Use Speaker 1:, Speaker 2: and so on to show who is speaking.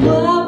Speaker 1: Love